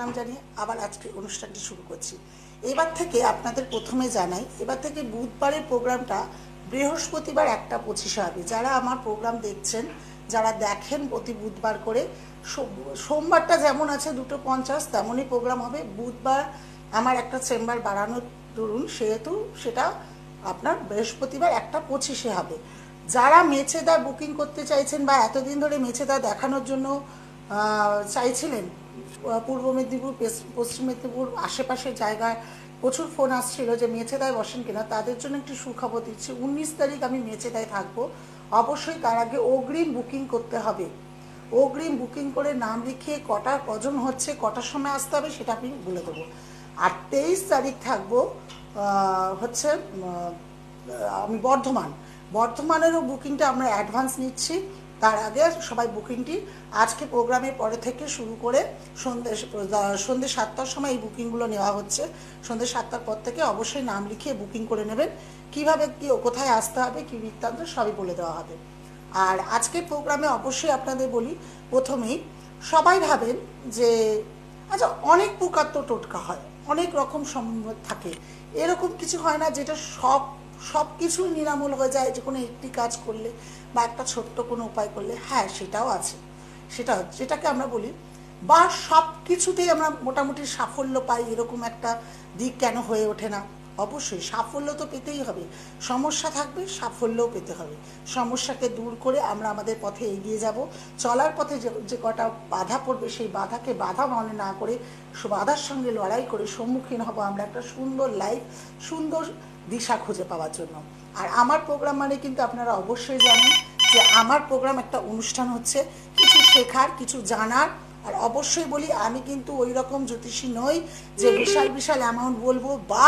নাম জানিয়ে আবার আজকে অনুষ্ঠানটি শুরু করছি। এবার থেকে আপনাদের প্রথমে জানাই, এবার থেকে বুধবারের প্রোগ্রামটা বৃহস্পতিবার একটা পঁচিশে হবে। যারা আমার প্রোগ্রাম দেখছেন, যারা দেখেন প্রতি বুধবার করে সোমবারটা যেমন আছে দুটো পঞ্চাশ, তেমনই প্রোগ্রাম হবে। বুধবার আমার একটা চেম্বার বাড়ানোর ধরুন সেহেতু সেটা আপনার বৃহস্পতিবার একটা পঁচিশে হবে। যারা মেছেদা বুকিং করতে চাইছেন বা এতদিন ধরে মেছেদা দেখানোর জন্য চাইছিলেন পূর্ব মেদিনীপুর পশ্চিম মেদিনীপুর আশেপাশের জায়গায় প্রচুর ফোন আসছিল যে মেছেদায় বসেন কিনা, তাদের জন্য একটি সুখবর দিচ্ছি। উনিশ তারিখ আমি মেছেদায় থাকব। অবশ্যই তার আগে অগ্রিম বুকিং করতে হবে। অগ্রিম বুকিং করে নাম লিখিয়ে কটা কজন হচ্ছে, কটার সময় আসতে হবে সেটা আমি বলে দেবো। আর তেইশ তারিখ থাকব হচ্ছে আমি বর্ধমান। বর্ধমানেরও বুকিংটা আমরা অ্যাডভান্স নিচ্ছি। তার আগে সবাই বুকিংটি আজকে প্রোগ্রামের পরে থেকে শুরু করে সন্ধ্যে সন্ধ্যে সাতটার সময় এই বুকিংগুলো নেওয়া হচ্ছে। সন্ধ্যে সাতটার পর থেকে অবশ্যই নাম লিখিয়ে বুকিং করে নেবেন। কীভাবে কি কোথায় আসতে হবে, কী বৃত্তান্ত সবই বলে দেওয়া হবে। আর আজকের প্রোগ্রামে অবশ্যই আপনাদের বলি, প্রথমেই সবাই ভাবেন যে আচ্ছা অনেক প্রকার তো টোটকা হয়, অনেক রকম সম্ভব থাকে। এরকম কিছু হয় না যেটা সব সব কিছু নিরামূল হয়ে যায়, যে কোনো একটি কাজ করলে। বা একটা ছোট্ট কোনো উপায় করলে হ্যাঁ সেটাও আছে। সেটা যেটাকে আমরা বলি, বা সব কিছুতেই আমরা মোটামুটি সাফল্য পাই এরকম একটা দিক কেন হয়ে ওঠে না? অবশ্যই, সাফল্য তো পেতেই হবে। সমস্যা থাকবে, সাফল্যও পেতে হবে। সমস্যাকে দূর করে আমরা আমাদের পথে এগিয়ে যাব। চলার পথে যে যে কটা বাধা পড়বে, সেই বাধাকে বাধা মনে না করে বাধার সঙ্গে লড়াই করে সম্মুখীন হব আমরা একটা সুন্দর লাইফ সুন্দর দিশা খুঁজে পাওয়ার জন্য। আর আমার প্রোগ্রাম মানে কিন্তু আপনারা অবশ্যই জানেন যে আমার প্রোগ্রাম একটা অনুষ্ঠান হচ্ছে, কিছু শেখার, কিছু জানার আর অবশ্যই বলি, আমি কিন্তু ওই রকম জ্যোতিষী নই যে বিশাল বিশাল অ্যামাউন্ট বলব বা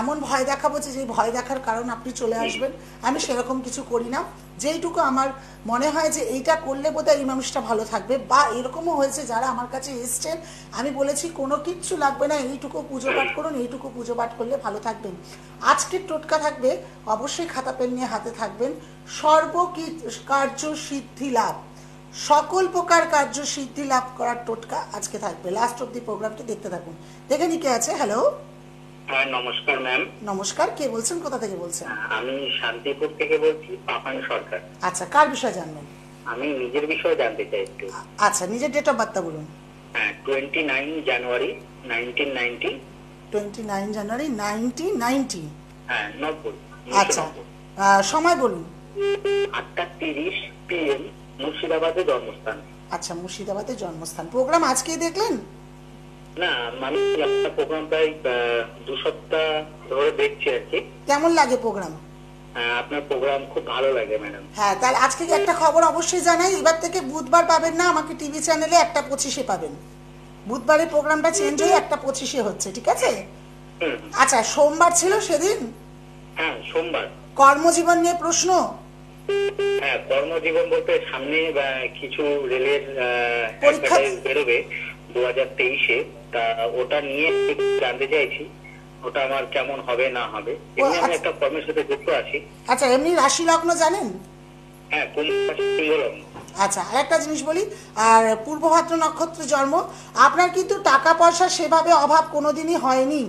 এমন ভয় দেখাবো যে ভয় দেখার কারণ আপনি চলে আসবেন। আমি সেরকম কিছু করি না। যেইটুকু আমার মনে হয় যে এইটা করলে বোধ হয় এই মানুষটা ভালো থাকবে বা এরকমও হয়েছে যারা আমার কাছে এসছেন, আমি বলেছি কোনো কিচ্ছু লাগবে না, এইটুকু পুজো পাঠ করুন, এইটুকু পুজো পাঠ করলে ভালো থাকবেন। আজকের টোটকা থাকবে, অবশ্যই খাতা পেন নিয়ে হাতে থাকবেন। সর্বকি কার্য সিদ্ধি লাভ। সকল প্রকার কার্য সিদ্ধি লাভ করার টোটকা আজকে থাকবে। লাস্ট অব দি প্রোগ্রামটি দেখতে থাকুন। দেখে নি কে আছে? হ্যালো হ্যাঁ নমস্কার ম্যাম নমস্কার কে বলছেন? কোথা থেকে বলছেন? আমি শান্তিপুর থেকে বলছি পাপান সরকার। আচ্ছা কার বিষয়ে জানবেন? আমি নিজের বিষয়ে জানতে চাই একটু। আচ্ছা নিজের ডেট অফ বার্থটা বলুন। হ্যাঁ twenty nine January nineteen ninety twenty nine January nineteen ninety হ্যাঁ নব্বই। আচ্ছা সময় বলুন। আটটা তিরিশ পিএম মুর্শিদাবাদে জন্মস্থান। আচ্ছা মুর্শিদাবাদের জন্মস্থান। প্রোগ্রাম আজকেই দেখলেন? না আমি আপনার প্রোগ্রাম প্রায় দু সপ্তাহ ধরে দেখছি আর কি। কেমন লাগে প্রোগ্রাম? আপনার প্রোগ্রাম খুব ভালো লাগে ম্যাডাম। হ্যাঁ তাহলে আজকে একটা খবর অবশ্যই জানাই। এবার থেকে বুধবার পাবেন না আমাকে টিভি চ্যানেলে একটা পঁচিশে পাবেন। বুধবারের প্রোগ্রামটা চেঞ্জ হয়ে একটা পঁচিশে হচ্ছে ঠিক আছে? আচ্ছা সোমবার ছিল সেদিন? হ্যাঁ সোমবার। কর্মজীবন নিয়ে প্রশ্ন? হ্যাঁ কর্মজীবন বলতে সামনে কিছু রেলের বেরোবে দু হাজার তেইশে। তা ওটা নিয়ে জানতে চাইছি ওটা আমার কেমন হবে না হবে? এমনি আমি আচ্ছা। একটা কর্মের সাথে যুক্ত আছি। আচ্ছা এমনি রাশি লগ্ন জানেন? হ্যাঁ কোন সিংহলগ্ন আচ্ছা আরেকটা জিনিস বলি আর পূর্বভাদ্র নক্ষত্র জন্ম আপনার কিন্তু টাকা পয়সা সেভাবে অভাব কোনোদিনই হয়নি।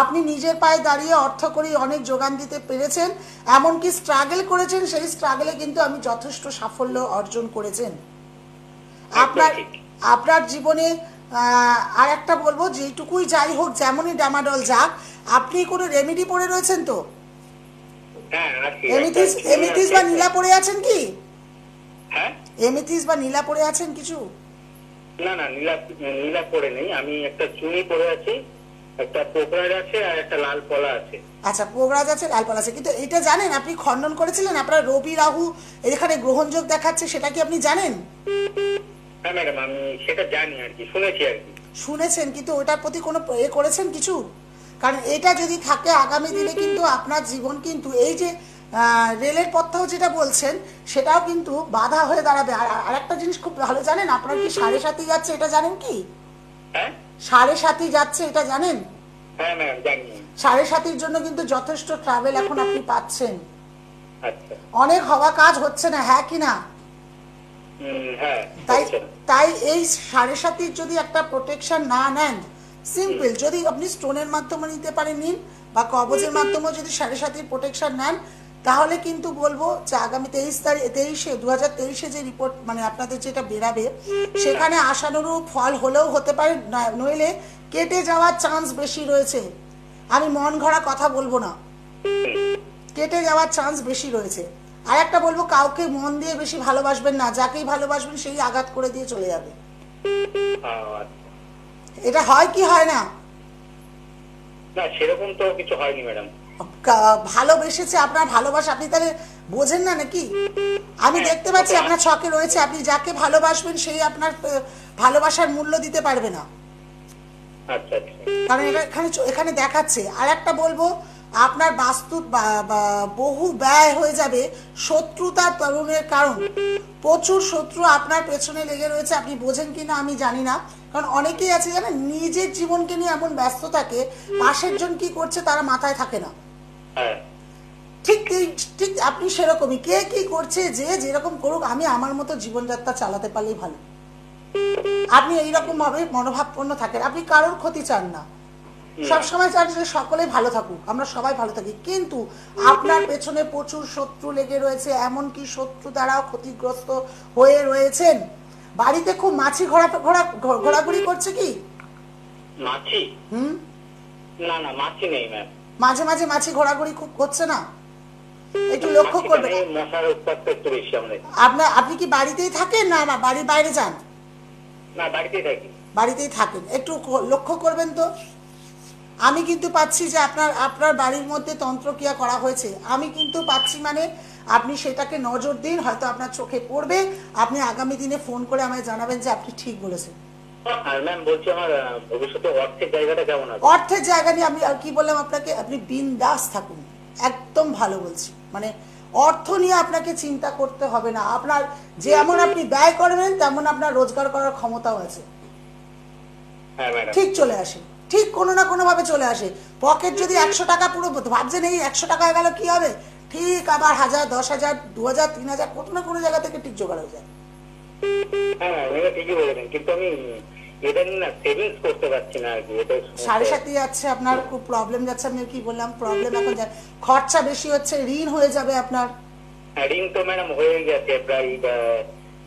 আপনি নিজের পায়ে দাঁড়িয়ে অর্থ করে অনেক যোগান দিতে পেরেছেন এমনকি স্ট্রাগল করেছেন সেই স্ট্রাগলে কিন্তু আমি যথেষ্ট সাফল্য অর্জন করেছেন। আপনার আপনার জীবনে আর একটা বলব যেটুকুই যাই হোক যেমনই ডামাডল যাক আপনি কোনো রেমেডি পড়ে রয়েছেন তো? হ্যাঁ এমিথিস এমিথিস বা নীলা পড়ে আছেন কি? হ্যাঁ? এমিথিস বা নীলা পড়ে আছেন কিছু? না না নীলা নীলা পড়ে নেই। আমি একটা চুনি পড়ে আছি। একটা আছে আর একটা লাল পলা আছে। আচ্ছা আছে লালপাল আছে। কিন্তু এটা জানেন আপনি খণ্ডন করেছিলেন আপনার রবি রাহু এখানে গ্রহণযোগ দেখাচ্ছে সেটা কি আপনি জানেন? হ্যাঁ ম্যাডাম আমি সেটা জানি আর কি শুনেছি আর কি। শুনেছেন কিন্তু ওটার প্রতি কোনো এ করেছেন কিছু? কারণ এটা যদি থাকে আগামী দিনে কিন্তু আপনার জীবন কিন্তু এই যে রেলের পথটাও যেটা বলছেন সেটাও কিন্তু বাধা হয়ে দাঁড়াবে। আর একটা জিনিস খুব ভালো জানেন আপনার কি সাড়ে সাতই যাচ্ছে এটা জানেন কি? হ্যাঁ? সাড়ে সাতই যাচ্ছে এটা জানেন? হ্যাঁ সাড়ে সাতির জন্য কিন্তু যথেষ্ট ট্রাভেল এখন আপনি পাচ্ছেন। আচ্ছা। অনেক হওয়া কাজ হচ্ছে না হ্যাঁ কি না? হ্যাঁ তাই তাই এই সাড়ে সাতির যদি একটা প্রোটেকশন না নেন সিম্পল যদি আপনি স্টোনের মাধ্যমে নিতে পারেন নিন বা কবজের মাধ্যমেও যদি সাড়ে সাতির প্রোটেকশন নেন তাহলে কিন্তু বলব যে আগামী তেইশ তারিখ তেইশে দু হাজার তেইশে যে রিপোর্ট মানে আপনাদের যেটা বেরাবে সেখানে আশানুরূপ ফল হলেও হতে পারে নইলে কেটে যাওয়ার চান্স বেশি রয়েছে। আমি মন ঘোরা কথা বলব না। কেটে যাওয়ার চান্স বেশি রয়েছে। আর একটা বলব কাউকে মন দিয়ে বেশি ভালোবাসবেন না যাকেই ভালোবাসবেন সেই আঘাত করে দিয়ে চলে যাবে। আচ্ছা। এটা হয় কি হয় না? না সেরকম তো কিছু হয়নি ম্যাডাম ভালোবেসেছে আপনার ভালোবাসা। আপনি তাহলে বোঝেন না নাকি? আমি দেখতে পাচ্ছি আপনার ছকে রয়েছে। আপনি যাকে ভালোবাসবেন সেই আপনার ভালোবাসার মূল্য দিতে পারবে না। আচ্ছা আচ্ছা। কারণ এখানে এখানে দেখাচ্ছে। আর একটা বলব আপনার বাস্তু বহু ব্যয় হয়ে যাবে শত্রুতা তরুণের কারণ। প্রচুর শত্রু আপনার পেছনে লেগে রয়েছে। আপনি বোঝেন কিনা আমি জানি না। কারণ অনেকেই আছে জানেন নিজের জীবনকে নিয়ে এমন ব্যস্ত থাকে পাশের জন কি করছে তারা মাথায় থাকে না। হ্যাঁ। ঠিক ঠিক আপনি সেরকমই। কে কি করছে যে যেরকম করুক আমি আমার মতো জীবনযাত্রা চালাতে পারলেই ভালো। আপনি এইরকম ভাবে মনোভাবপন্ন থাকেন। আপনি কারোর ক্ষতি চান না। সবসময় চান যে সকলে ভালো থাকুক আমরা সবাই ভালো থাকি। কিন্তু আপনার পেছনে প্রচুর শত্রু লেগে রয়েছে এমনকি শত্রু দ্বারাও ক্ষতিগ্রস্ত হয়ে রয়েছেন। বাড়িতে খুব মাছি ঘোরা ঘোরা ঘোরাঘুরি করছে কি? মাছি? হুম? না না মাছি নেই ম্যাম মাঝে মাঝে মাছি ঘোরাঘুরি খুব করছে না? একটু লক্ষ্য করবে মশার উৎপাতটা একটু বেশি আমাদের। আপনার আপনি কি বাড়িতেই থাকেন না না বাড়ির বাইরে যান? না বাড়িতেই থাকি। বাড়িতেই থাকেন। একটু লক্ষ্য করবেন তো। আমি কিন্তু পাচ্ছি যে আপনার আপনার বাড়ির মধ্যে তন্ত্রক্রিয়া করা হয়েছে। আমি কিন্তু পাচ্ছি মানে আপনি সেটাকে নজর দিন হয়তো আপনার চোখে পড়বে। আপনি আগামী দিনে ফোন করে আমায় জানাবেন যে আপনি ঠিক বলেছেন। অর্থের জায়গা নিয়ে আমি আর কি বললাম আপনাকে আপনি বিন্দাস থাকুন। একদম ভালো বলছি। মানে অর্থ নিয়ে আপনাকে চিন্তা করতে হবে না। আপনার যেমন আপনি ব্যয় করবেন তেমন আপনার রোজগার করার ক্ষমতাও আছে। হ্যাঁ ঠিক চলে আসে ঠিক কোনো না কোনো ভাবে চলে আসে। পকেট যদি একশো টাকা পুরো ভাবছেন এই একশো টাকা হয়ে গেল কি হবে? ঠিক আবার হাজার দশ হাজার দু হাজার তিন হাজার কোনো না কোনো জায়গা থেকে ঠিক জোগাড় হয়ে যায়। হ্যাঁ ঠিকই বলেছেন। কিন্তু আমি এটা নিয়ে না সেভিংস করতে পারছি না আর এটা সাড়ে সাথে যাচ্ছে আপনার খুব প্রবলেম যাচ্ছে আমি কি বললাম? প্রবলেম এখন খরচা বেশি হচ্ছে ঋণ হয়ে যাবে আপনার। হ্যাঁ, ঋণ তো ম্যাডাম হয়ে গেছে প্রায় আহ,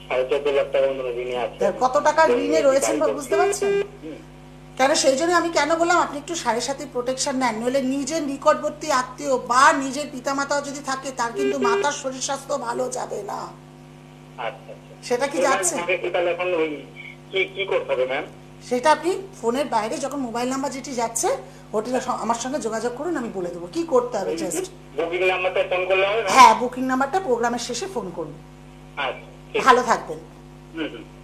সাড়ে চোদ্দ লাখ টাকার মতো ঋণে আছে। কত টাকা ঋণে রয়েছেন বুঝতে পারছেন। কেন? সেই জন্য আমি কেন বললাম আপনি একটু সাড়ে সাথে প্রোটেকশন নেন নইলে নিজের নিকটবর্তী আত্মীয় বা নিজের পিতামাতাও যদি থাকে তার কিন্তু মাতার শরীর স্বাস্থ্য ভালো যাবে না। আচ্ছা আচ্ছা। সেটা কি যাচ্ছে? সেটা আপনি ফোনের বাইরে যখন মোবাইল নাম্বার যেটি যাচ্ছে স- আমার সঙ্গে যোগাযোগ করুন আমি বলে দেবো। কি করতে হবে জাস্ট বুকিং নাম্বারটা ফোন করলে হবে হ্যাঁ বুকিং নাম্বারটা প্রোগ্রামের শেষে ফোন করুন। আচ্ছা ভালো থাকবেন।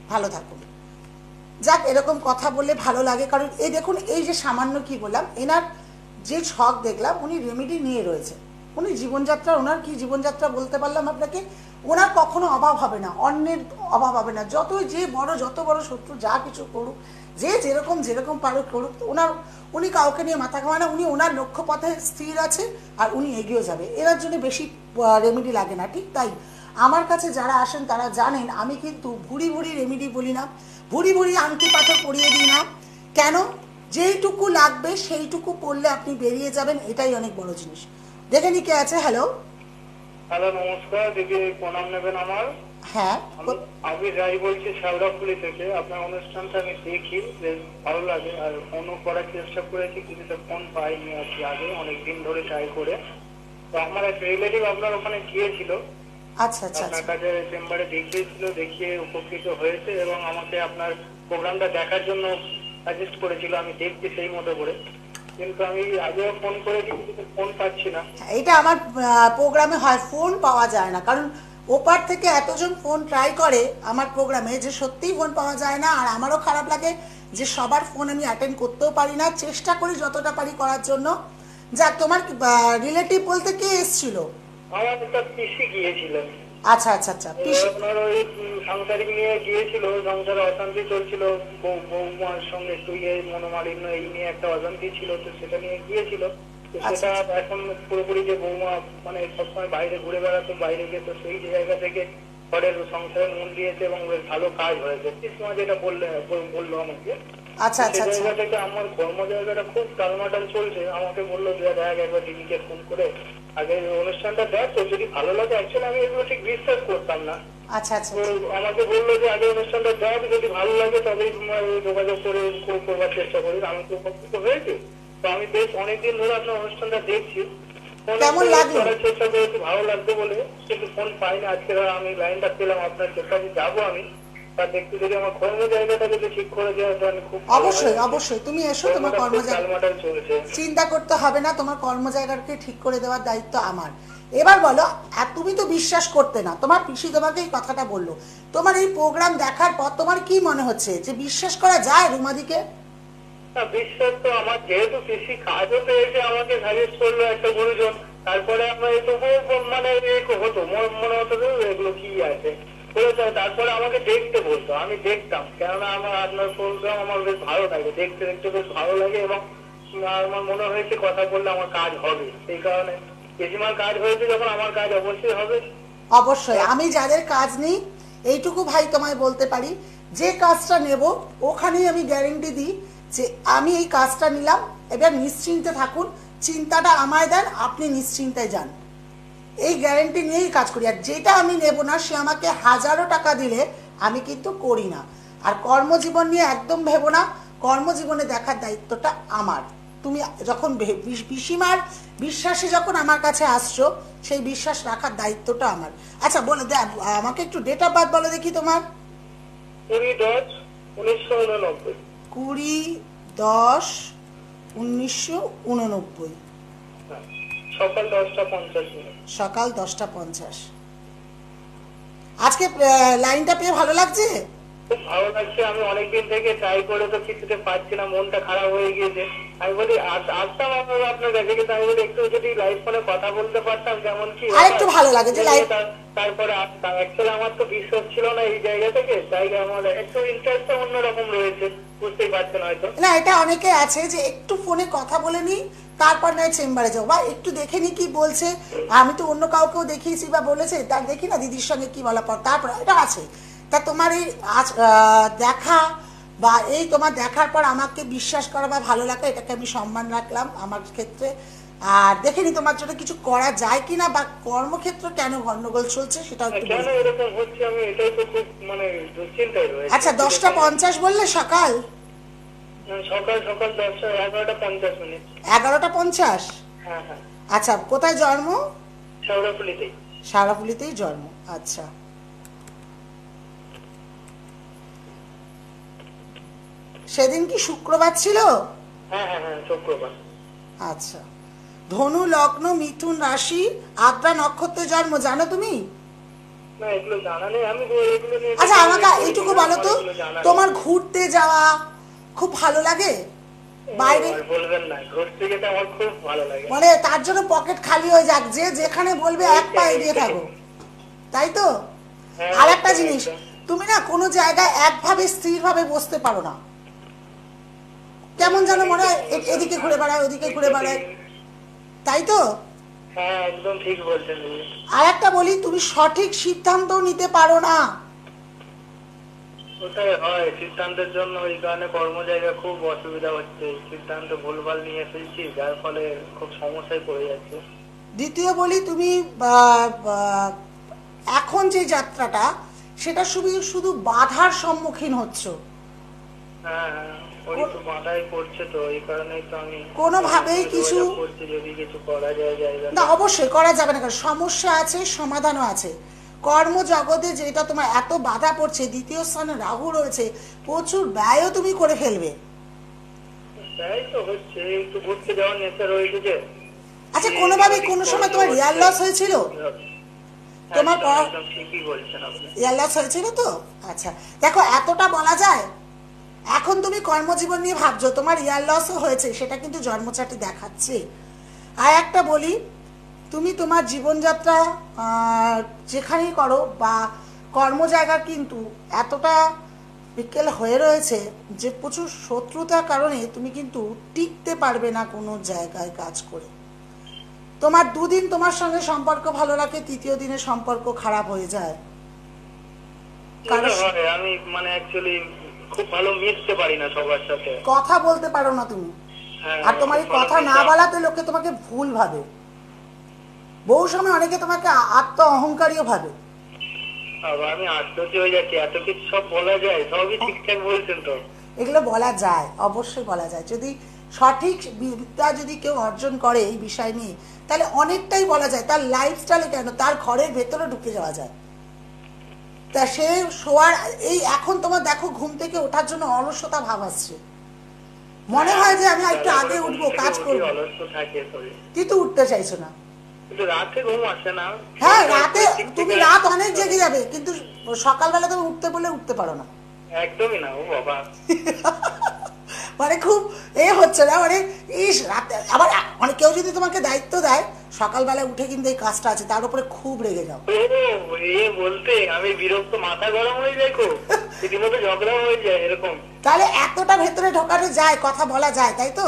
ভালো থাকুন। যাক, এরকম কথা বললে ভালো লাগে। কারণ এই দেখুন, এই যে সামান্য কি বললাম, এনার যে ছক দেখলাম, উনি রেমেডি নিয়ে রয়েছে। উনি জীবনযাত্রা ওনার কি জীবনযাত্রা বলতে পারলাম আপনাকে? ওনার কখনো অভাব হবে না, অন্যের অভাব হবে না। যতই যে বড়, যত বড় শত্রু, যা কিছু করুক, যে যেরকম যেরকম পারুক করুক তো ওনার, উনি কাউকে নিয়ে মাথা ঘামায় না, উনি ওনার লক্ষ্যপথে স্থির আছে আর উনি এগিয়ে যাবে। এনার জন্য বেশি রেমেডি লাগে না, ঠিক তাই। আমার কাছে যারা আসেন, তারা জানেন, আমি কিন্তু ভুড়ি ভুড়ি রেমেডি বলি না। ভুড়ি ভুড়ি আংটি পাথর পরিয়ে দিই না। কেন? যেইটুকু লাগবে সেইটুকু পড়লে আপনি বেরিয়ে যাবেন এটাই অনেক বড় জিনিস। দেখে নি কে আছে? হ্যালো হ্যালো নমস্কার। দিদি প্রণাম নেবেন আমার। হ্যাঁ আমি- রাই বলছি শেওড়াফুলি থেকে। আপনার অনুষ্ঠানটা আমি দেখি বেশ ভালো লাগে। আর ফোনও করার চেষ্টা করেছি কিছুটা ফোন পাইনি আর কি আগে অনেকদিন ধরে ট্রাই করে। তো আমার এক রিলেটিভ আপনার ওখানে গিয়েছিল। আচ্ছা আচ্ছা আপনার আচ্ছা কাছে চেম্বারে দেখিয়েছিল দেখিয়ে উপকৃত হয়েছে এবং আমাকে আপনার প্রোগ্রামটা দেখার জন্য সাজেস্ট করেছিল। আমি দেখছি সেই মতো করে। কিন্তু আমি আগেও ফোন করেছি কিন্তু ফোন পাচ্ছি না। এটা আমার প্রোগ্রামে হয় ফোন পাওয়া যায় না। কারণ ওপার থেকে এতজন ফোন ট্রাই করে আমার প্রোগ্রামে যে সত্যিই ফোন পাওয়া যায় না আর আমারও খারাপ লাগে যে সবার ফোন আমি অ্যাটেন্ড করতেও পারি না। চেষ্টা করি যতটা পারি করার জন্য। যা তোমার রিলেটিভ বলতে কে এসছিল? আমার পিসি গিয়েছিলেন আচ্ছা আচ্ছা আচ্ছা পিসি। আপনার ওই সাংসারিক নিয়ে গিয়েছিল সংসারে অশান্তি চলছিল বৌমার সঙ্গে একটু ইয়ে মনোমালিন্য এই নিয়ে একটা অশান্তি ছিল তো সেটা নিয়ে গিয়েছিল। আচ্ছা, সেটা এখন পুরোপুরি যে বৌমা মানে সবসময় বাইরে ঘুরে বেড়াতো বাইরে গিয়ে তো সেই জায়গা থেকে ঘরের সংসারে মন দিয়েছে এবং ভালো কাজ হয়েছে। পিসমা যেটা বললে বলল আমাকে আচ্ছা আচ্ছা আচ্ছা। জায়গা থেকে আমার কর্ম জায়গাটা খুব টালমাটাল চলছে। আমাকে বলল যে দেখ একবার দিদিকে ফোন করে আগে অনুষ্ঠানটা দেখ তো যদি ভালো লাগে অ্যাকচুয়ালি আমি এগুলো ঠিক বিশ্বাস করতাম না। আচ্ছা আচ্ছা। আমাকে বলল যে আগে অনুষ্ঠানটা দেখ যদি ভালো লাগে তবেই যোগাযোগ করে কর- করবার চেষ্টা করি। আমি তো উপকৃত হয়েছি। তো আমি বেশ অনেকদিন ধরে আপনার অনুষ্ঠানটা দেখছি। কেমন লাগল? চেষ্টা করেছি ভালো লাগবে বলে কিন্তু ফোন পাইনি। আজকে আমি লাইনটা পেলাম আপনার কাছে যাব আমি। তা দেখতে যদি আমার কর্ম যদি ঠিক করে দেওয়া যায় খুব অবশ্যই অবশ্যই। তুমি এসো তোমার কর্মজায়গা চিন্তা করতে হবে না তোমার ঠিক করে দেওয়ার দায়িত্ব আমার। এবার বলো আর তুমি তো বিশ্বাস করতে না। তোমার পিসি তোমাকে এই কথাটা বলল। তোমার এই প্রোগ্রাম দেখার পর তোমার কি মনে হচ্ছে? যে বিশ্বাস করা যায় রুমাদিকে? বিশ্বাস তো আমার যেহেতু কৃষি কাজও পেয়েছে আমাকে সাজেস্ট করল একটা গুরুজন। তারপরে আমার তবুও মানে হতো মনে- হতো এগুলো কি আছে? তারপরে আমাকে দেখতে বলতো। আমি দেখতাম, কেননা আমার আপনার প্রোগ্রাম আমার বেশ ভালো লাগে। দেখতে দেখতে বেশ ভালো লাগে এবং আমার মনে হয়েছে কথা বললে আমার কাজ হবে। সেই কারণে পিসিমার কাজ হয়েছে যখন, আমার কাজ অবশ্যই হবে। অবশ্যই। আমি যাদের কাজ নিই, এইটুকু ভাই তোমায় বলতে পারি, যে কাজটা নেব, ওখানেই আমি গ্যারেন্টি দিই যে আমি এই কাজটা নিলাম। এবার নিশ্চিন্তে থাকুন, চিন্তাটা আমায় দেন, আপনি নিশ্চিন্তায় যান। এই গ্যারেন্টি নিয়েই কাজ করি। আর যেটা আমি নেব না সে আমাকে হাজারো টাকা দিলে আমি কিন্তু করি না। আর কর্মজীবন নিয়ে একদম ভেবো না কর্মজীবনে দেখার দায়িত্বটা আমার। তুমি যখন পিসিমার বিশ্বাসে যখন আমার কাছে আসছো সেই বিশ্বাস রাখার দায়িত্বটা আমার। আচ্ছা বলে দে আমাকে একটু ডেট অফ বার্থ বলো দেখি তোমার। কুড়ি দশ উনিশশো উননব্বই কুড়ি দশ উনিশশো উননব্বই হ্যাঁ, সকাল দশটা পঞ্চাশ সকাল দশটা পঞ্চাশ। আজকে লাইনটা পেয়ে ভালো লাগছে? খুব ভালো লাগছে আমি অনেকদিন থেকে ট্রাই করে তো কিছুতে পাচ্ছি না মনটা খারাপ হয়ে গিয়েছে। আমি বলি আসতাম আপনার কাছে কিন্তু আমি বলি একটু যদি লাইভ ফোনে কথা বলতে পারতাম যেমন কি ভালো লাগে যে তারপরে আসতাম অ্যাকচুয়ালি আমার তো বিশ্বাস ছিল না এই জায়গা থেকে তাই আমার একটু ইন্টারেস্টটা অন্যরকম রয়েছে বুঝতেই পারছেন হয়তো। না এটা অনেকে আছে যে একটু ফোনে কথা বলে নি তারপর নয় চেম্বারে যাও। বা একটু দেখে নি কি বলছে আমি তো অন্য কাউকেও দেখিয়েছি বা বলেছে তার দেখি না দিদির সঙ্গে কি বলা পর তারপর এটা আছে। তা তোমার এই আজ- দেখা বা এই তোমার দেখার পর আমাকে বিশ্বাস করা বা ভালো লাগা এটাকে আমি সম্মান রাখলাম আমার ক্ষেত্রে। আর দেখিনি তোমার জন্য কিছু করা যায় কিনা বা কর্মক্ষেত্র কেন গন্ডগোল চলছে সেটাও একটু বলো। হচ্ছে আমি এটাই তো খুব মানে আচ্ছা দশটা পঞ্চাশ বললে সকাল? সকাল সকাল দশটা এগারোটা পঞ্চাশ মিনিট। এগারোটা পঞ্চাশ? হ্যাঁ হ্যাঁ। আচ্ছা কোথায় জন্ম? শেওড়াফুলিতেই জন্ম আচ্ছা। সেদিন কি শুক্রবার ছিল? হ্যাঁ হ্যাঁ হ্যাঁ শুক্রবার। আচ্ছা। ধনু লগ্ন মিথুন রাশি আদ্রা নক্ষত্রে জন্ম জানো তুমি? আচ্ছা আমাকে এইটুকু বলো তো। তোমার ঘুরতে যাওয়া খুব ভালো লাগে? বাইরে মানে তার জন্য পকেট খালি হয়ে যাক যে যেখানে বলবে এক পা এগিয়ে থাকো। তাই তো? আর একটা জিনিস তুমি না কোনো জায়গায় একভাবে স্থিরভাবে বসতে পারো না। কেমন যেন মনে হয় এদিকে ঘুরে বেড়ায় ওদিকে ঘুরে বেড়ায়। তাই তো? হ্যাঁ। আর একটা বলি তুমি সঠিক সিদ্ধান্ত নিতে পারো না। ওটাই হয় সিদ্ধান্তের জন্য ওই কারণে খুব অসুবিধা হচ্ছে। সিদ্ধান্ত ভুলভাল নিয়ে ফেলছি যার ফলে খুব সমস্যায় পড়ে যাচ্ছে। দ্বিতীয় বলি তুমি এখন যে যাত্রাটা সেটা শুধু শুধু বাধার সম্মুখীন হচ্ছ। হ্যাঁ। হ্যাঁ কোনোভাবেই কিছু- না অবশ্যই করা যাবে না কারণ সমস্যা আছে সমাধানও আছে। কর্মজগতে যেটা তোমার এত বাধা পড়ছে দ্বিতীয় স্থানে রাহু রয়েছে প্রচুর ব্যয়ও তুমি করে ফেলবে। আচ্ছা কোনোভাবে কোনো সময় তোমার রিয়াল লস হয়েছিল? তোমার বলছেন আপনি। রিয়াল লস হয়েছিল তো? আচ্ছা দেখো এতটা বলা যায় এখন তুমি কর্মজীবন নিয়ে ভাবছ তোমার ইয়ার লসও হয়েছে সেটা কিন্তু জন্মচাটি দেখাচ্ছে। আর একটা বলি তুমি তোমার জীবনযাত্রা যেখানেই করো বা কর্মজায়গা কিন্তু এতটা বিকেল হয়ে রয়েছে যে প্রচুর শত্রুতার কারণে তুমি কিন্তু টিকতে পারবে না কোনো জায়গায় কাজ করে। তোমার দুদিন তোমার সঙ্গে সম্পর্ক ভালো রাখে তৃতীয় দিনে সম্পর্ক খারাপ হয়ে যায়। কারণ আমি মানে অ্যাকচুয়ালি খুব ভালো মিশতে পারি না সবার সাথে। কথা বলতে পারো না তুমি। হ্যাঁ, আর তোমার এই কথা না বলাতে লোকে তোমাকে ভুল ভাবে। বহু সময় অনেকে তোমাকে আত্ম অহংকারীও ভাবে। আমি আশ্চর্য হয়ে যাচ্ছি। এত কিছু সব বলা যায়? সবই ঠিকঠাক বলছেন তো। এগুলো বলা যায় অবশ্যই বলা যায়। যদি সঠিক বিদ্যা যদি কেউ অর্জন করে এই বিষয় নিয়ে তাহলে অনেকটাই বলা যায়। তার লাইফস্টাইলে কেন? তার ঘরের ভেতরে ঢুকে যাওয়া যায়। তা সে শোয়ার এই এখন তোমার দেখো ঘুম থেকে ওঠার জন্য অলসতা ভাব আসছে। মনে হয় যে আমি একটু আগে উঠবো কাজ করব। কিন্তু উঠতে চাইছো না। হ্যাঁ রাতে তুমি রাত অনেক জেগে যাবে কিন্তু সকালবেলা তুমি উঠতে বলে উঠতে পারো না। একদমই না ও বাবা। মানে খুব এ হচ্ছে না মানে ইস রাতে আবার মানে কেউ যদি তোমাকে দায়িত্ব দেয় সকালবেলা উঠে কিন্তু এই কাজটা আছে তার উপরে খুব রেগে যাও। এ বলতে আমি বিরক্ত মাথা গরম হয়ে যায় খুব। রীতিমতো ঝগড়া হয়ে যায় এরকম। তাহলে এতটা ভেতরে ঢোকানো যায় কথা বলা যায় তাই তো?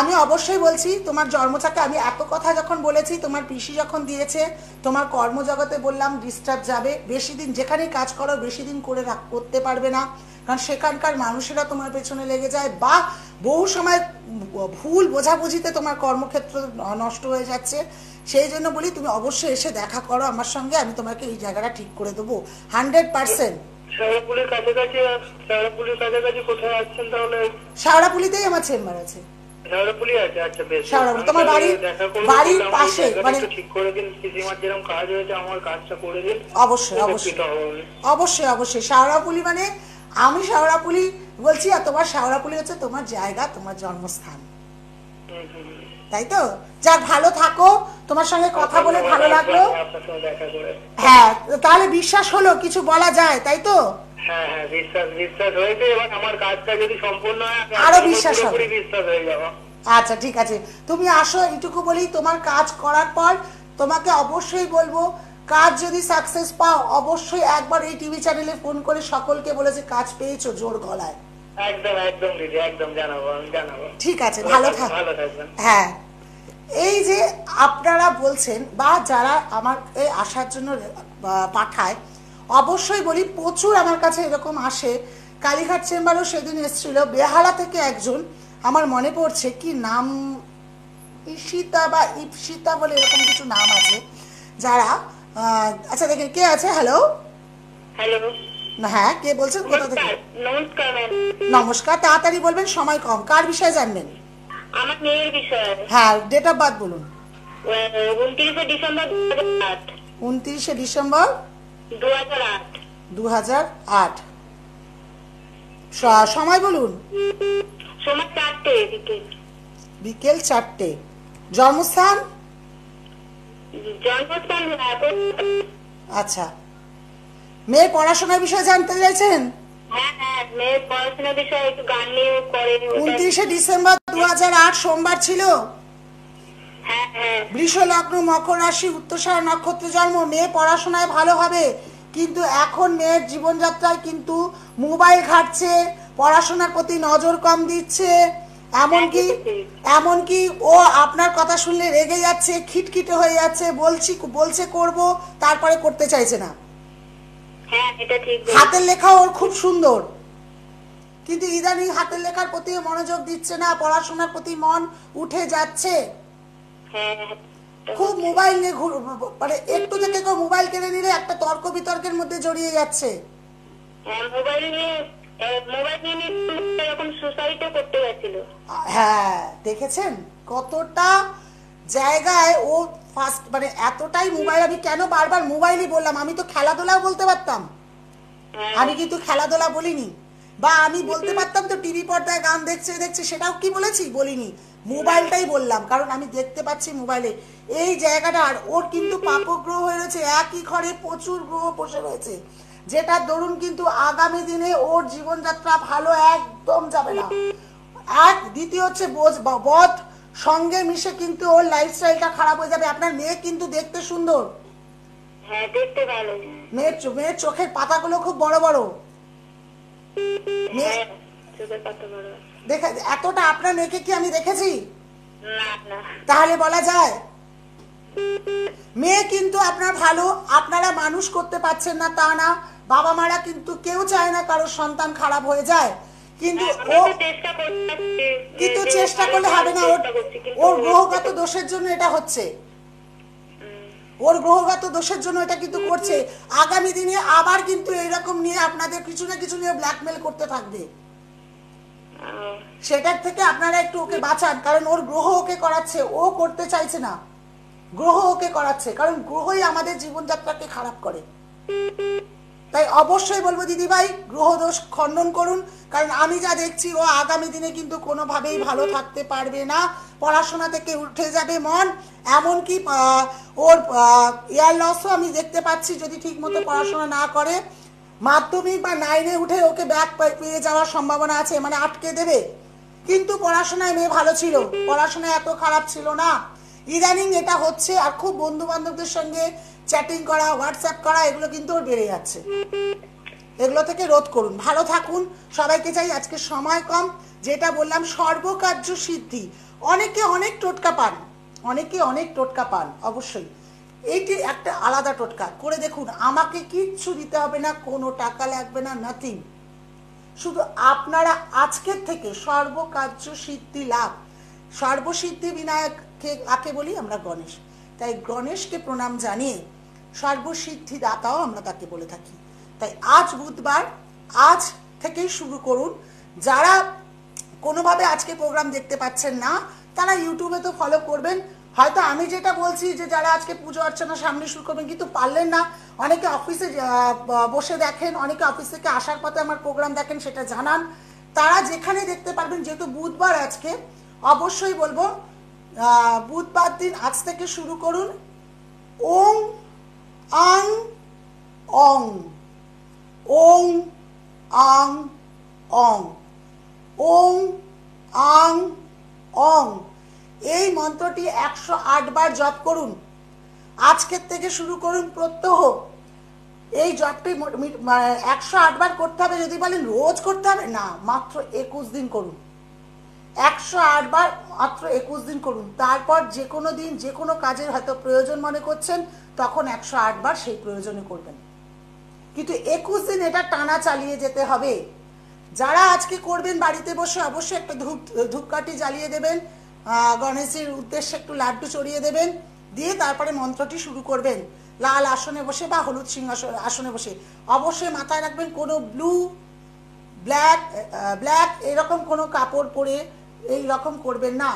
আমি অবশ্যই বলছি তোমার জন্মচাকে আমি এত কথা যখন বলেছি তোমার পিসি যখন দিয়েছে তোমার কর্মজগতে বললাম ডিস্টার্ব যাবে বেশি দিন যেখানেই কাজ করো বেশি দিন করে করতে পারবে না। কারণ সেখানকার মানুষেরা তোমার পেছনে লেগে যায় বা বহু সময় ভুল বোঝাবুঝিতে তোমার কর্মক্ষেত্র নষ্ট হয়ে যাচ্ছে। সেই জন্য বলি তুমি অবশ্যই এসে দেখা করো আমার সঙ্গে আমি তোমাকে এই জায়গাটা ঠিক করে দেবো। Hundred percent. শাওড়াপুলিতেই আমার চেম্বার আছে। তোমার বাড়ির- পাশে, মানে- অবশ্যই অবশ্যই। অবশ্যই অবশ্যই। শাওড়াপুলি মানে আমি শাওড়াপুলি বলছি আর তোমার শাওড়াপুলি হচ্ছে তোমার জায়গা তোমার জন্মস্থান। তাই তো? যাক ভালো থাকো। তোমার সঙ্গে কথা বলে ভালো লাগল। হ্যাঁ তাহলে বিশ্বাস হলো কিছু বলা যায় তাই তো? হ্যাঁ হ্যাঁ আরও বিশ্বাস আচ্ছা ঠিক আছে। তুমি আসো এইটুকু বলি তোমার কাজ করার পর তোমাকে অবশ্যই বলব কাজ যদি সাকসেস পাও অবশ্যই একবার এই টিভি চ্যানেলে ফোন করে সকলকে বলে যে কাজ পেয়েছ জোর গলায়। একদম একদম দিদি একদম জানাব জানাব। ঠিক আছে ভালো থাক ভালো থাকবেন। হ্যাঁ। এই যে আপনারা বলছেন বা যারা আমাকে আসার জন্য পাঠায় অবশ্যই বলি প্রচুর আমার কাছে এরকম আসে। কালীঘাট চেম্বারও সেদিন এসেছিল। বেহালা থেকে একজন আমার মনে পড়ছে কি নাম? ঈশিতা বা ইপসিতা বলে এরকম কিছু নাম আছে যারা আচ্ছা দেখেন কে আছে? হ্যালো হ্যালো হ্যাঁ কে বলছেন? কোথা থেকে? নমস্কার নমস্কার তাড়াতাড়ি বলবেন সময় কম। কার বিষয়ে জানবেন? আমার মেয়ের বিষয়। হ্যাঁ ডেট অফ বার্থ বলুন। উনত্রিশে ডিসেম্বর উনত্রিশে ডিসেম্বর দু হাজার আট। দু হাজার আট সময় বলুন। সময় চারটে বিকেল। বিকেল চারটে। জন্মস্থান? আচ্ছা। মেয়ে পড়াশোনার বিষয়ে জানতে চাইছেন? মেয়ের সোমবার ছিল। বৃষ লগ্ন মকর রাশি, উত্তরসার নক্ষত্র জন্ম। মেয়ে পড়াশোনায় ভালো হবে, কিন্তু এখন মেয়ের জীবনযাত্রায় কিন্তু মোবাইল ঘাটছে, পড়াশোনার প্রতি নজর কম দিচ্ছে। এমনকি এমনকি ও আপনার কথা শুনলে রেগে যাচ্ছে খিটখিটে হয়ে যাচ্ছে বলছি বলছে করব তারপরে করতে চাইছে না। হ্যাঁ। হাতের লেখা ওর খুব সুন্দর। কিন্তু ইদানিং হাতের লেখার প্রতি মনোযোগ দিচ্ছে না পড়াশোনার প্রতি মন উঠে যাচ্ছে। হ্যাঁ হ্যাঁ। খুব মোবাইল নিয়ে ঘুর- মানে একটু থেকে কেউ মোবাইল কেড়ে নিলে একটা তর্ক বিতর্কের মধ্যে জড়িয়ে যাচ্ছে। হ্যাঁ মোবাইল নিয়ে মোবাইল নিয়ে এরকম সুসাইডও করতে গেছিল হ্যাঁ দেখেছেন? কতটা জায়গায় ও ফার্স্ট মানে এতটাই মোবাইল আমি কেন বারবার মোবাইলই বললাম? আমি তো খেলাধুলাও বলতে পারতাম। হ্যাঁ। আমি কিন্তু খেলাধুলা বলিনি। বা আমি বলতে পারতাম তো টিভি পর্দায় গান দেখছে দেখছে সেটাও কি বলেছি? বলিনি। মোবাইলটাই বললাম কারণ আমি দেখতে পাচ্ছি মোবাইলে এই জায়গাটা আর ওর কিন্তু পাপগ্রহ হয়ে রয়েছে। একই ঘরে প্রচুর গ্রহ বসে রয়েছে। যেটা দরুন কিন্তু আগামী দিনে ওর জীবনযাত্রা ভালো একদম যাবে না। এক দ্বিতীয় হচ্ছে বোঝ- ব- বধ। সঙ্গে মিশে কিন্তু ওর লাইফস্টাইলটা খারাপ হয়ে যাবে। আপনার মেয়ে কিন্তু দেখতে সুন্দর। হ্যাঁ দেখতে ভালো। মেয়ের মেয়ের চোখের পাতাগুলো খুব বড় বড়। হ্যাঁ দেখে এতটা আপনার মেয়েকে কি আমি দেখেছি? তাহলে বলা যায় মেয়ে কিন্তু আপনার ভালো আপনারা মানুষ করতে পারছেন না তা না। বাবা মারা কিন্তু কেউ চায় না কারোর সন্তান খারাপ হয়ে যায়। কিন্তু ও কিন্তু চেষ্টা করলে হবে না ওর ওর গ্রহগত দোষের জন্য এটা হচ্ছে। ওর গ্রহগত দোষের জন্য এটা কিন্তু করছে। আগামী দিনে আবার কিন্তু এরকম নিয়ে আপনাদের কিছু না কিছু নিয়ে ব্ল্যাকমেল করতে থাকবে। সেটার থেকে আপনারা একটু ওকে বাঁচান কারণ ওর গ্রহ ওকে করাচ্ছে ও করতে চাইছে না। গ্রহ ওকে করাচ্ছে কারণ গ্রহই আমাদের জীবনযাত্রাকে খারাপ করে। তাই অবশ্যই বলব দিদিভাই গ্রহ দোষ খণ্ডন করুন। কারণ আমি যা দেখছি ও আগামী দিনে কিন্তু কোনোভাবেই ভালো থাকতে পারবে না। পড়াশোনা থেকে উঠে যাবে মন। এমনকি আহ, ওর এয়ার লসও আমি দেখতে পাচ্ছি যদি ঠিকমতো পড়াশোনা না করে। মাধ্যমিক বা নাইনে উঠে ওকে ব্যাক পেয়ে যাওয়ার সম্ভাবনা আছে মানে আটকে দেবে। কিন্তু পড়াশোনায় মেয়ে ভালো ছিল। পড়াশোনায় এত খারাপ ছিল না। ইদানিং এটা হচ্ছে আর খুব বন্ধু বান্ধবদের সঙ্গে চ্যাটিং করা হোয়াটসঅ্যাপ করা, এগুলো কিন্তু ওর বেড়ে যাচ্ছে। এগুলো থেকে রোধ করুন। ভালো থাকুন। সবাইকে চাই আজকে সময় কম। যেটা বললাম, সর্বকার্য সিদ্ধি। অনেকে অনেক টোটকা পান। অনেকে অনেক টোটকা পান, অবশ্যই। এইটি একটা আলাদা টোটকা। করে দেখুন, আমাকে কিচ্ছু দিতে হবে না, কোনো টাকা লাগবে না নাথিং শুধু আপনারা আজকের থেকে সর্বকার্য সিদ্ধি লাভ। সর্বসিদ্ধি বিনায়ককে কাকে বলি? আমরা গণেশ। তাই গণেশকে প্রণাম জানিয়ে সর্বসিদ্ধি দাতাও আমরা তাকে বলে থাকি। তাই আজ বুধবার, আজ থেকেই শুরু করুন। যারা কোনোভাবে আজকে প্রোগ্রাম দেখতে পাচ্ছেন না, তারা ইউটিউবে তো ফলো করবেন। হয়তো আমি যেটা বলছি যে যারা আজকে পুজো অর্চনা সামনে শুরু করবেন, কিন্তু পারলেন না। অনেকে অফিসে বসে দেখেন, অনেকে অফিস থেকে আসার পথে আমার প্রোগ্রাম দেখেন, সেটা জানান। তারা যেখানে দেখতে পারবেন, যেহেতু বুধবার আজকে, অবশ্যই বলব বুধবার দিন আজ থেকে শুরু করুন। ওং আং অং ওং আং অং ওং আং অং এই মন্ত্রটি একশো বার জপ করুন। আজকের থেকে শুরু করুন প্রত্যহ। এই জপটি একশো বার করতে হবে। যদি বলেন রোজ করতে হবে, না, মাত্র একুশ দিন করুন। একশো বার মাত্র একুশ দিন করুন। তারপর যে কোনো দিন, যে কোনো কাজের হয়তো প্রয়োজন মনে করছেন তখন একশো আট বার সেই প্রয়োজনে করবেন। কিন্তু একুশ দিন এটা টানা চালিয়ে যেতে হবে। যারা আজকে করবেন বাড়িতে বসে অবশ্যই একটা ধূপ, ধূপকাঠি জ্বালিয়ে দেবেন গণেশের উদ্দেশ্যে একটু লাড্ডু চড়িয়ে দেবেন, দিয়ে তারপরে মন্ত্রটি শুরু করবেন। লাল আসনে বসে বা হলুদ সিংহাসন, আসনে বসে। অবশ্যই মাথায় রাখবেন কোনো ব্লু, ব্ল্যাক ব্ল্যাক এরকম কোনো কাপড় পরে এই রকম করবেন না।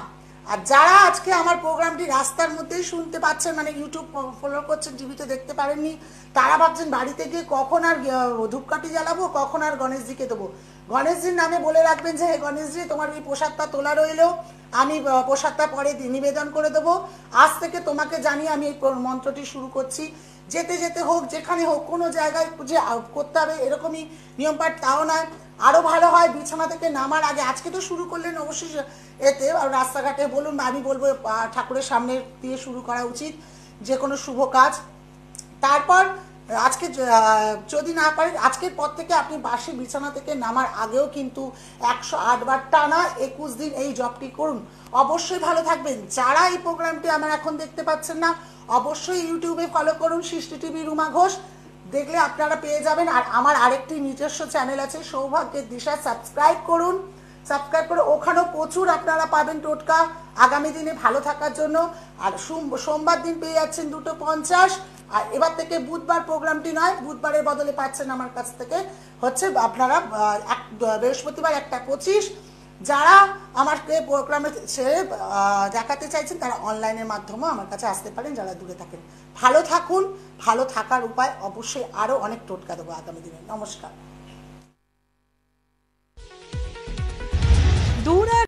আর যারা আজকে আমার প্রোগ্রামটি রাস্তার মধ্যেই শুনতে পাচ্ছেন মানে ইউটিউব ফলো করছেন টিভিতে দেখতে পারেননি, তারা ভাবছেন বাড়িতে গিয়ে কখন আর ধূপকাঠি জ্বালাবো, কখন আর গণেশজিকে দেবো। গণেশজির নামে বলে রাখবেন যে, হে গণেশজি, তোমার এই প্রসাদটা তোলা রইল, আমি প্রসাদটা পরে নিবেদন করে দেবো। আজ থেকে তোমাকে জানিয়ে আমি এই মন্ত্রটি শুরু করছি। যেতে যেতে হোক, যেখানে হোক, কোনো জায়গায় যে করতে হবে, এরকমই নিয়ম পাঠ তাও নয়। আরও ভালো হয়, বিছানা থেকে নামার আগে। আজকে তো শুরু করলেন অবশ্যই এতে রাস্তাঘাটে বলুন, আমি বলব ঠাকুরের সামনে দিয়ে শুরু করা উচিত, যে কোনো শুভ কাজ। তারপর, আজকে যদি না পারেন, আজকের পর থেকে আপনি বাসি, বিছানা থেকে নামার আগেও কিন্তু একশো আট বার টানা একুশ দিন এই জবটি করুন। অবশ্যই ভালো থাকবেন। যারা এই প্রোগ্রামটি আমার এখন দেখতে পাচ্ছেন না, অবশ্যই ইউটিউবে ফলো করুন সৃষ্টি টিভি রুমা ঘোষ। দেখলে আপনারা পেয়ে যাবেন। আর আমার আরেকটি নিজস্ব চ্যানেল আছে, সৌভাগ্যের দিশা। সাবস্ক্রাইব করুন। সাবস্ক্রাইব করে ওখানেও প্রচুর আপনারা পাবেন টোটকা। আগামী দিনে ভালো থাকার জন্য। আর সোম- সোমবার দিন পেয়ে যাচ্ছেন দুটো পঞ্চাশ। আর এবার থেকে বুধবার প্রোগ্রামটি নয়, বুধবারের বদলে পাচ্ছেন আমার কাছ থেকে। হচ্ছে আপনারা এক, বৃহস্পতিবার একটা পঁচিশ যারা আমাকে প্রোগ্রামে সে দেখাতে চাইছেন, তারা অনলাইনের মাধ্যমেও আমার কাছে আসতে পারেন, যারা দূরে থাকেন। ভালো থাকুন, ভালো থাকার উপায় অবশ্যই আরও অনেক টোটকা দেবো আগামী দিনে। নমস্কার।